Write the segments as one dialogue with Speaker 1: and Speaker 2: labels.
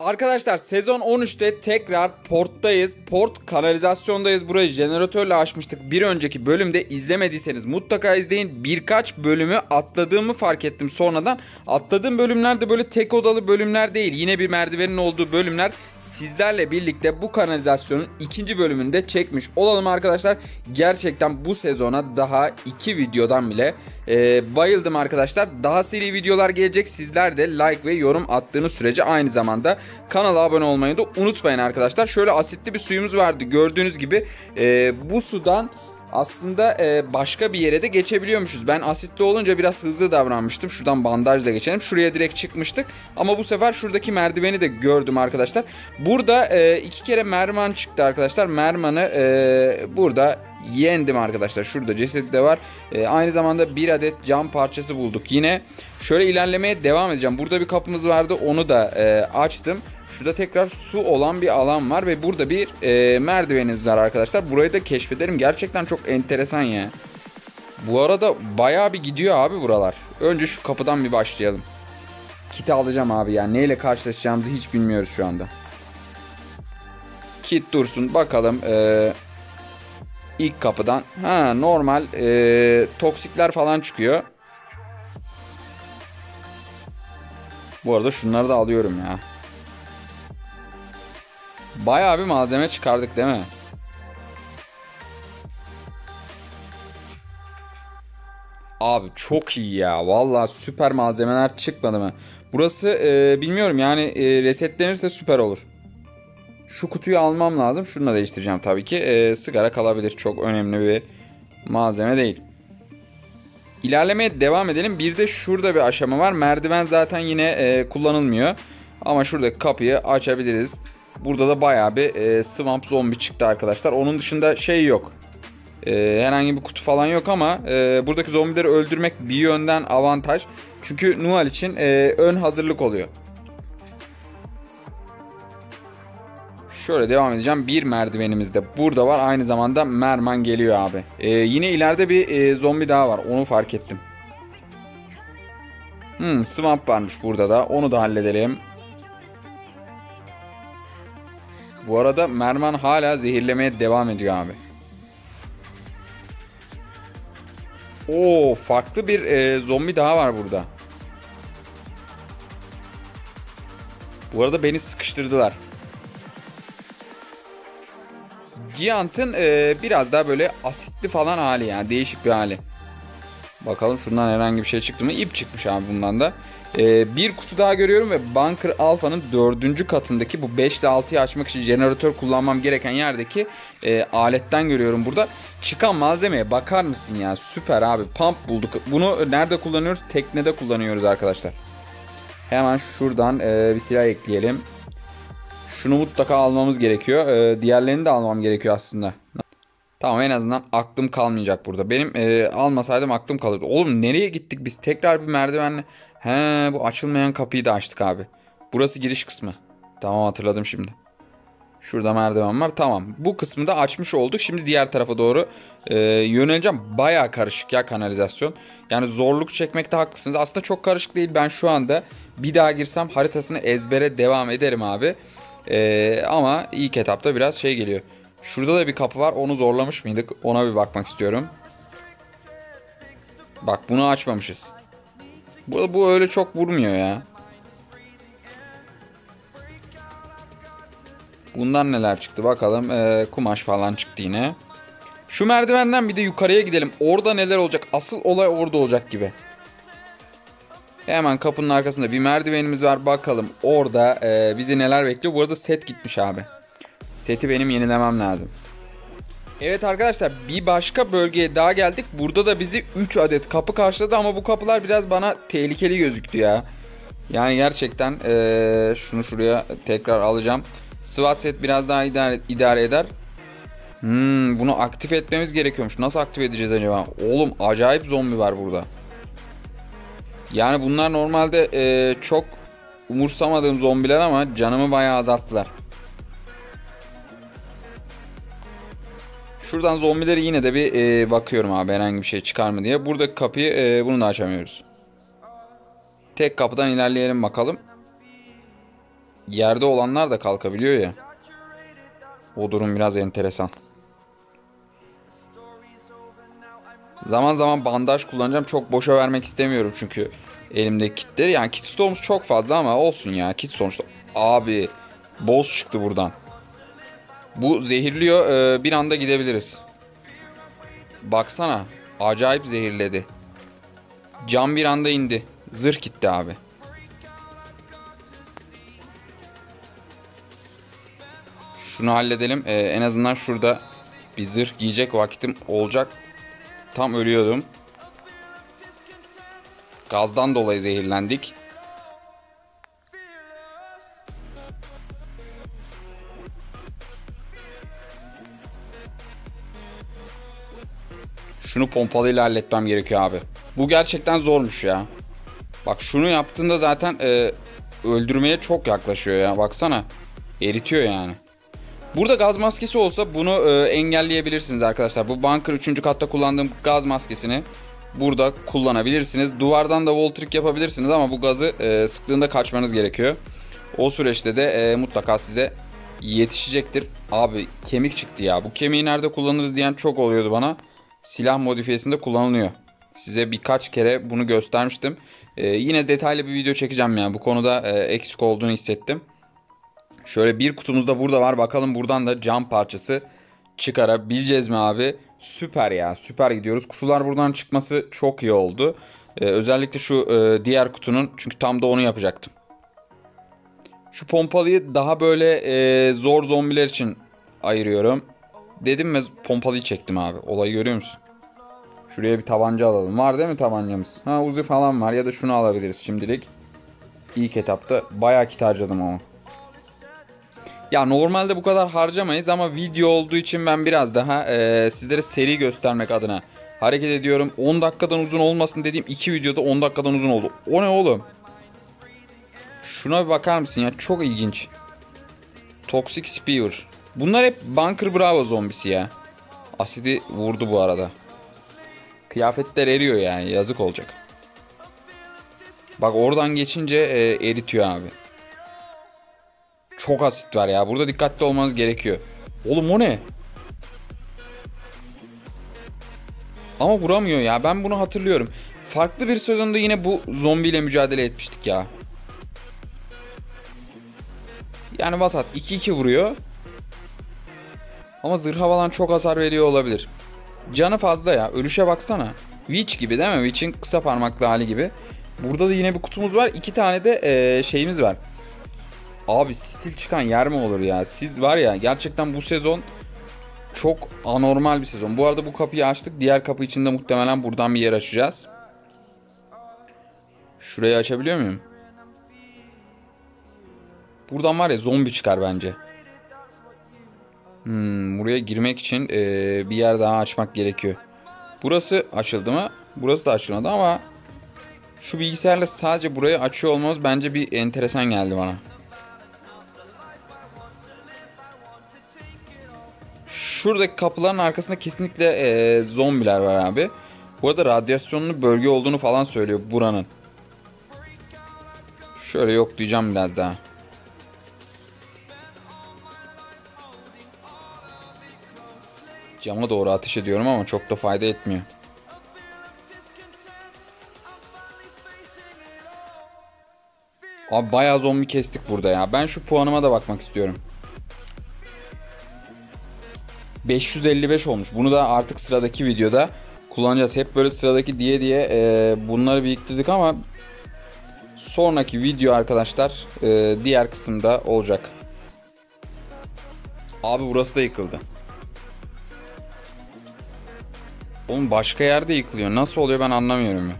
Speaker 1: Arkadaşlar sezon 13'te tekrar porttayız. Port kanalizasyondayız. Burayı jeneratörle açmıştık. Bir önceki bölümde izlemediyseniz mutlaka izleyin. Birkaç bölümü atladığımı fark ettim sonradan. Atladığım bölümler de böyle tek odalı bölümler değil. Yine bir merdivenin olduğu bölümler. Sizlerle birlikte bu kanalizasyonun ikinci bölümünde çekmiş olalım arkadaşlar. Gerçekten bu sezona daha iki videodan bile e, bayıldım arkadaşlar. Daha seri videolar gelecek. Sizler de like ve yorum attığınız sürece aynı zamanda kanala abone olmayı da unutmayın arkadaşlar. Şöyle asitli bir suyumuz vardı. Gördüğünüz gibi e, bu sudan aslında e, başka bir yere de geçebiliyormuşuz. Ben asitli olunca biraz hızlı davranmıştım. Şuradan bandajla geçelim. Şuraya direkt çıkmıştık. Ama bu sefer şuradaki merdiveni de gördüm arkadaşlar. Burada e, iki kere merman çıktı arkadaşlar. Mermanı e, burada yendim arkadaşlar. Şurada cesedi de var. E, aynı zamanda bir adet cam parçası bulduk. Yine şöyle ilerlemeye devam edeceğim. Burada bir kapımız vardı. Onu da e, açtım. Şurada tekrar su olan bir alan var ve burada bir e, merdivenimiz var arkadaşlar. Burayı da keşfederim. Gerçekten çok enteresan ya. Bu arada bayağı bir gidiyor abi buralar. Önce şu kapıdan bir başlayalım. Kiti alacağım abi ya. Neyle karşılaşacağımızı hiç bilmiyoruz şu anda. Kit dursun bakalım. Ee, ilk kapıdan. Ha normal ee, toksikler falan çıkıyor. Bu arada şunları da alıyorum ya. Bayağı bir malzeme çıkardık değil mi? Abi çok iyi ya. Vallahi süper malzemeler çıkmadı mı? Burası e, bilmiyorum yani e, resetlenirse süper olur. Şu kutuyu almam lazım. Şunu da değiştireceğim tabii ki. E, sigara kalabilir. Çok önemli bir malzeme değil. İlerlemeye devam edelim. Bir de şurada bir aşama var. Merdiven zaten yine e, kullanılmıyor. Ama şuradaki kapıyı açabiliriz. Burada da bayağı bir e, swamp zombi çıktı arkadaşlar. Onun dışında şey yok. E, herhangi bir kutu falan yok ama e, buradaki zombileri öldürmek bir yönden avantaj. Çünkü Nual için e, ön hazırlık oluyor. Şöyle devam edeceğim. Bir merdivenimiz de burada var. Aynı zamanda merman geliyor abi. E, yine ileride bir e, zombi daha var. Onu fark ettim. Hmm, swamp varmış burada da. Onu da halledelim. Bu arada Merman hala zehirlemeye devam ediyor abi. Oo farklı bir e, zombi daha var burada. Bu arada beni sıkıştırdılar. Giant'ın e, biraz daha böyle asitli falan hali yani değişik bir hali. Bakalım şundan herhangi bir şey çıktı mı? İp çıkmış abi bundan da. Ee, bir kutu daha görüyorum ve Bunker Alpha'nın dördüncü katındaki bu 5 ile 6'yı açmak için jeneratör kullanmam gereken yerdeki e, aletten görüyorum burada. Çıkan malzemeye bakar mısın ya? Süper abi. Pump bulduk. Bunu nerede kullanıyoruz? Teknede kullanıyoruz arkadaşlar. Hemen şuradan e, bir silah ekleyelim. Şunu mutlaka almamız gerekiyor. E, diğerlerini de almam gerekiyor aslında. Tamam en azından aklım kalmayacak burada. Benim e, almasaydım aklım kalırdı. Oğlum nereye gittik biz? Tekrar bir merdivenle. He bu açılmayan kapıyı da açtık abi. Burası giriş kısmı. Tamam hatırladım şimdi. Şurada merdiven var. Tamam. Bu kısmı da açmış olduk. Şimdi diğer tarafa doğru e, yöneleceğim. Baya karışık ya kanalizasyon. Yani zorluk çekmekte haklısınız. Aslında çok karışık değil. Ben şu anda bir daha girsem haritasını ezbere devam ederim abi. E, ama ilk etapta biraz şey geliyor. Şurada da bir kapı var. Onu zorlamış mıydık? Ona bir bakmak istiyorum. Bak bunu açmamışız. Bu, bu öyle çok vurmuyor ya. Bundan neler çıktı bakalım. Ee, kumaş falan çıktı yine. Şu merdivenden bir de yukarıya gidelim. Orada neler olacak? Asıl olay orada olacak gibi. Hemen kapının arkasında bir merdivenimiz var. Bakalım orada e, bizi neler bekliyor. Bu arada set gitmiş abi. Seti benim yenilemem lazım. Evet arkadaşlar bir başka bölgeye daha geldik. Burada da bizi 3 adet kapı karşıladı ama bu kapılar biraz bana tehlikeli gözüktü ya. Yani gerçekten ee, şunu şuraya tekrar alacağım. SWAT set biraz daha idare, idare eder. Hmm, bunu aktif etmemiz gerekiyormuş. Nasıl aktif edeceğiz acaba? Oğlum acayip zombi var burada. Yani bunlar normalde ee, çok umursamadığım zombiler ama canımı bayağı azalttılar. Şuradan zombileri yine de bir e, bakıyorum abi herhangi bir şey çıkar mı diye. Buradaki kapıyı e, bunu da açamıyoruz. Tek kapıdan ilerleyelim bakalım. yerde olanlar da kalkabiliyor ya. O durum biraz enteresan. Zaman zaman bandaj kullanacağım. Çok boşa vermek istemiyorum çünkü elimde kitleri. Yani kit stoğumuz çok fazla ama olsun ya. Kit sonuçta. Abi boss çıktı buradan. Bu zehirliyor. Ee, bir anda gidebiliriz. Baksana. Acayip zehirledi. Cam bir anda indi. Zırh gitti abi. Şunu halledelim. Ee, en azından şurada bir zırh giyecek vaktim olacak. Tam ölüyordum. Gazdan dolayı zehirlendik. Şunu pompalıyla halletmem gerekiyor abi. Bu gerçekten zormuş ya. Bak şunu yaptığında zaten e, öldürmeye çok yaklaşıyor ya. Baksana. Eritiyor yani. Burada gaz maskesi olsa bunu e, engelleyebilirsiniz arkadaşlar. Bu bunker 3. katta kullandığım gaz maskesini burada kullanabilirsiniz. Duvardan da wall trick yapabilirsiniz ama bu gazı e, sıktığında kaçmanız gerekiyor. O süreçte de e, mutlaka size yetişecektir. Abi kemik çıktı ya. Bu kemiği nerede kullanırız diyen çok oluyordu bana. Silah modifiyesinde kullanılıyor. Size birkaç kere bunu göstermiştim. E, yine detaylı bir video çekeceğim yani. Bu konuda e, eksik olduğunu hissettim. Şöyle bir kutumuz da burada var. Bakalım buradan da cam parçası çıkarabileceğiz mi abi? Süper ya. Süper gidiyoruz. Kutular buradan çıkması çok iyi oldu. Ee, özellikle şu e, diğer kutunun çünkü tam da onu yapacaktım. Şu pompalıyı daha böyle e, zor zombiler için ayırıyorum. Dedim mi pompalıyı çektim abi. Olayı görüyor musun? Şuraya bir tabanca alalım. Var değil mi tabancamız? Ha uzi falan var ya da şunu alabiliriz şimdilik. İlk etapta bayağı kit harcadım ama. Ya normalde bu kadar harcamayız ama video olduğu için ben biraz daha e, sizlere seri göstermek adına hareket ediyorum. 10 dakikadan uzun olmasın dediğim iki videoda 10 dakikadan uzun oldu. O ne oğlum? Şuna bir bakar mısın ya? Çok ilginç. Toxic Spear. Bunlar hep Bunker Bravo zombisi ya. Asidi vurdu bu arada. Kıyafetler eriyor yani. Yazık olacak. Bak oradan geçince e, eritiyor abi. Çok asit var ya. Burada dikkatli olmanız gerekiyor. Oğlum o ne? Ama vuramıyor ya. Ben bunu hatırlıyorum. Farklı bir sezonda yine bu zombiyle mücadele etmiştik ya. Yani vasat 2-2 vuruyor. Ama zırh havalan çok hasar veriyor olabilir. Canı fazla ya. Ölüşe baksana. Witch gibi değil mi? Witch'in kısa parmaklı hali gibi. Burada da yine bir kutumuz var. İki tane de ee, şeyimiz var. Abi stil çıkan yer mi olur ya? Siz var ya gerçekten bu sezon çok anormal bir sezon. Bu arada bu kapıyı açtık. Diğer kapı içinde muhtemelen buradan bir yer açacağız. Şurayı açabiliyor muyum? Buradan var ya zombi çıkar bence. Hmm, buraya girmek için ee, bir yer daha açmak gerekiyor. Burası açıldı mı? Burası da açılmadı ama şu bilgisayarla sadece burayı açıyor olmamız bence bir enteresan geldi bana. Şuradaki kapıların arkasında kesinlikle e, zombiler var abi. Bu arada radyasyonlu bölge olduğunu falan söylüyor buranın. Şöyle yok diyeceğim biraz daha. Cama doğru ateş ediyorum ama çok da fayda etmiyor. Abi bayağı zombi kestik burada ya. Ben şu puanıma da bakmak istiyorum. 555 olmuş. Bunu da artık sıradaki videoda kullanacağız. Hep böyle sıradaki diye diye e, bunları biriktirdik ama sonraki video arkadaşlar e, diğer kısımda olacak. Abi burası da yıkıldı. Oğlum başka yerde yıkılıyor. Nasıl oluyor ben anlamıyorum.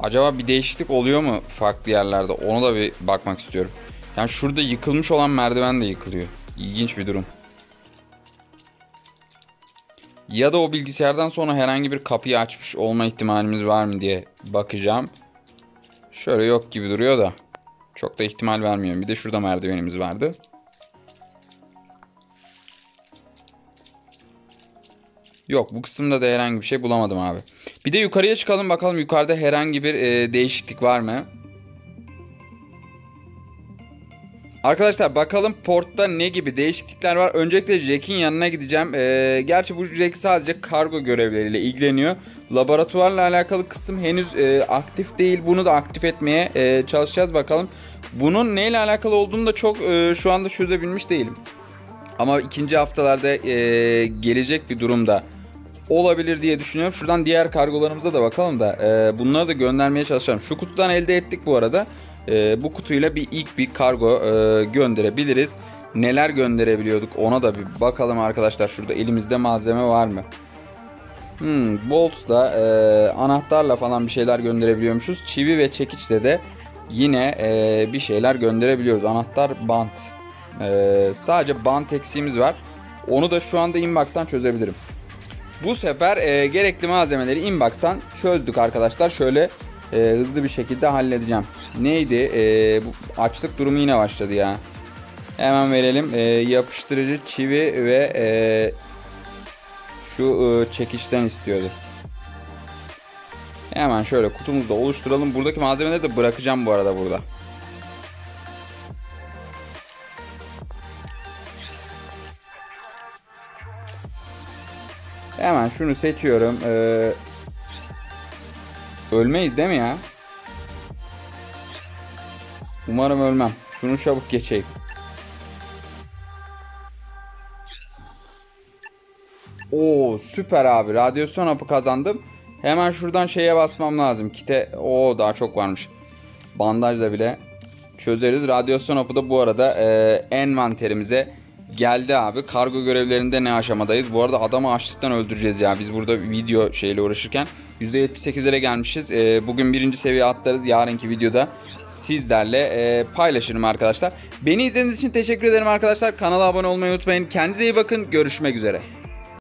Speaker 1: Acaba bir değişiklik oluyor mu farklı yerlerde? Onu da bir bakmak istiyorum. Yani şurada yıkılmış olan merdiven de yıkılıyor. İlginç bir durum. Ya da o bilgisayardan sonra herhangi bir kapıyı açmış olma ihtimalimiz var mı diye bakacağım. Şöyle yok gibi duruyor da. Çok da ihtimal vermiyorum. Bir de şurada merdivenimiz vardı. Yok bu kısımda da herhangi bir şey bulamadım abi. Bir de yukarıya çıkalım bakalım yukarıda herhangi bir e, değişiklik var mı? Arkadaşlar bakalım portta ne gibi değişiklikler var. Öncelikle Jack'in yanına gideceğim. Ee, gerçi bu Jack sadece kargo görevleriyle ilgileniyor. Laboratuvarla alakalı kısım henüz e, aktif değil. Bunu da aktif etmeye e, çalışacağız bakalım. Bunun neyle alakalı olduğunu da çok e, şu anda çözebilmiş değilim. Ama ikinci haftalarda e, gelecek bir durumda olabilir diye düşünüyorum. Şuradan diğer kargolarımıza da bakalım da e, bunları da göndermeye çalışalım. Şu kutudan elde ettik bu arada. E, bu kutuyla bir ilk bir kargo e, gönderebiliriz. Neler gönderebiliyorduk ona da bir bakalım arkadaşlar. Şurada elimizde malzeme var mı? Hmm, Bolt'da e, anahtarla falan bir şeyler gönderebiliyormuşuz. Çivi ve çekiçle de yine e, bir şeyler gönderebiliyoruz. Anahtar bant. E, sadece bant eksiğimiz var. Onu da şu anda inbox'tan çözebilirim. Bu sefer e, gerekli malzemeleri inbox'tan çözdük arkadaşlar. Şöyle e, hızlı bir şekilde halledeceğim. Neydi? E, bu açlık durumu yine başladı ya. Hemen verelim. E, yapıştırıcı çivi ve e, şu e, çekişten istiyordu. Hemen şöyle kutumuzda oluşturalım. Buradaki malzemeleri de bırakacağım bu arada burada. Hemen şunu seçiyorum. Ee, ölmeyiz değil mi ya? Umarım ölmem. Şunu çabuk geçeyim. Oo süper abi. Radyasyon hapı kazandım. Hemen şuradan şeye basmam lazım. Kite o daha çok varmış. Bandajla bile çözeriz. Radyasyon hapı da bu arada e, envanterimize geldi abi. Kargo görevlerinde ne aşamadayız? Bu arada adamı açlıktan öldüreceğiz ya. Biz burada video şeyle uğraşırken %78'lere gelmişiz. E, bugün birinci seviye atlarız. Yarınki videoda sizlerle e, paylaşırım arkadaşlar. Beni izlediğiniz için teşekkür ederim arkadaşlar. Kanala abone olmayı unutmayın. Kendinize iyi bakın. Görüşmek üzere.